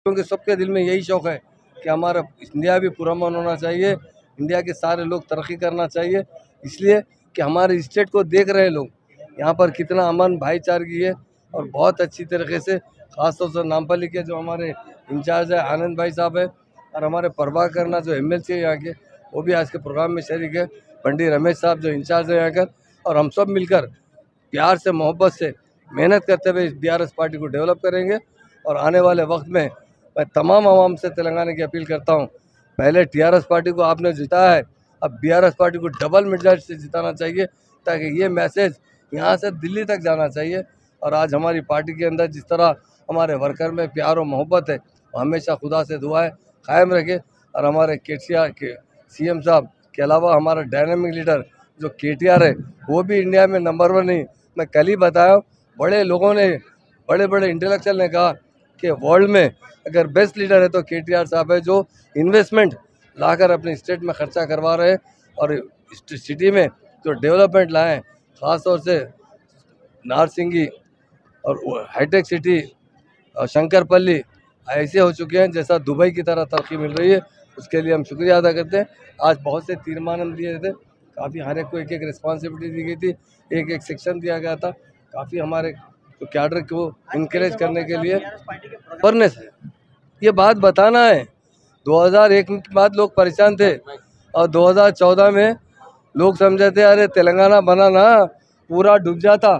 क्योंकि सबके दिल में यही शौक है कि हमारा इंडिया भी पुरमन होना चाहिए, इंडिया के सारे लोग तरक्की करना चाहिए। इसलिए कि हमारे स्टेट को देख रहे लोग, यहाँ पर कितना अमन भाईचारगी है और बहुत अच्छी तरीके से, खासतौर से नामपल्ली के जो हमारे इंचार्ज है, आनंद भाई साहब है और हमारे प्रभाकर करना जो एम एल है यहाँ के, वो भी आज के प्रोग्राम में शरीक है। पंडित रमेश साहब जो इंचार्ज है यहाँ का और हम सब मिलकर प्यार से, मोहब्बत से मेहनत करते हुए इस बी पार्टी को डेवलप करेंगे और आने वाले वक्त में मैं तमाम आवाम से तेलंगाना की अपील करता हूँ, पहले टीआरएस पार्टी को आपने जिताया है, अब बीआरएस पार्टी को डबल मेजॉरिटी से जिताना चाहिए ताकि ये मैसेज यहाँ से दिल्ली तक जाना चाहिए। और आज हमारी पार्टी के अंदर जिस तरह हमारे वर्कर में प्यार और मोहब्बत है, वो हमेशा खुदा से दुआ है, कायम रखे। और हमारे के के सीएम साहब, के अलावा हमारा डायनामिक लीडर जो के है, वो भी इंडिया में नंबर वन नहीं। मैं कल ही बताया बड़े लोगों ने बड़े बड़े इंटेलेक्चुअल ने कहा कि वर्ल्ड में अगर बेस्ट लीडर है तो के साहब है जो इन्वेस्टमेंट लाकर अपने स्टेट में खर्चा करवा रहे हैं और सिटी में जो डेवलपमेंट लाए हैं, ख़ास तौर से नारसिंगी और हाईटेक सिटी और शंकरपल्ली, ऐसे हो चुके हैं जैसा दुबई की तरह तरक्की मिल रही है, उसके लिए हम शुक्रिया अदा करते हैं। आज बहुत से तीर्मान हम दिए थे, काफ़ी हर एक को एक एक रिस्पॉन्सिबिलिटी दी गई थी एक एक सेक्शन दिया गया था, काफ़ी हमारे तो कैडर को इंकरेज करने के लिए फर्नेस है ये बात बताना है। 2001 के बाद लोग परेशान थे और 2014 में लोग समझे थे अरे तेलंगाना बना ना पूरा डूब जाता।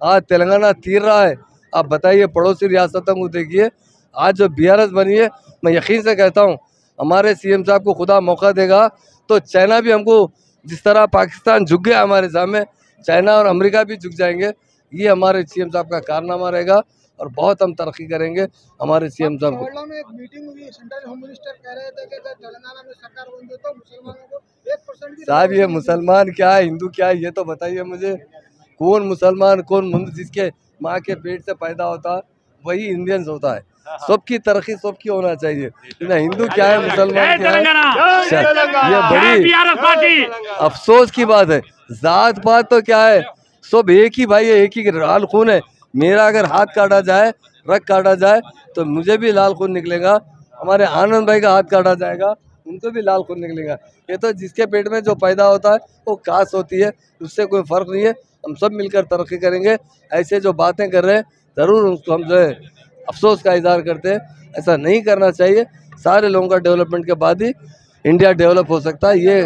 आज तेलंगाना तीर रहा है। आप बताइए पड़ोसी रियासतों को देखिए। आज जो बी बनी है मैं यकीन से कहता हूँ हमारे सीएम साहब को खुदा मौका देगा तो चाइना भी हमको जिस तरह पाकिस्तान झुक गया हमारे सामने चाइना और अमेरिका भी झुक जाएँगे। ये हमारे सीएम साहब का कारनामा रहेगा और बहुत हम तरक्की करेंगे। हमारे सीएम साहब को में एक मीटिंग हुई सेंट्रल होम मिनिस्टर कह रहे थे कि अगर तेलंगाना में सरकार बन जाए तो मुसलमानों को एक परसेंट साहब ये मुसलमान क्या है? हिंदू क्या है? ये तो बताइए मुझे। कौन मुसलमान कौन मुंद जिसके माँ के पेट से पैदा होता है वही इंडियंस होता है। सबकी तरक्की सबकी होना चाहिए। ना हिंदू क्या है मुसलमान क्या है? ये बड़ी अफसोस की बात है। जात पात तो क्या है? सब एक ही भाई है, एक ही लाल खून है। मेरा अगर हाथ काटा जाए, रग काटा जाए तो मुझे भी लाल खून निकलेगा। हमारे आनंद भाई का हाथ काटा जाएगा, उनको भी लाल खून निकलेगा। ये तो जिसके पेट में जो पैदा होता है, वो कास होती है, उससे कोई फ़र्क नहीं है। हम सब मिलकर तरक्की करेंगे। ऐसे जो बातें कर रहे हैं, ज़रूर उसको हम जो है अफसोस का इजहार करते हैं। ऐसा नहीं करना चाहिए। सारे लोगों का डेवलपमेंट के बाद ही इंडिया डेवलप हो सकता है। ये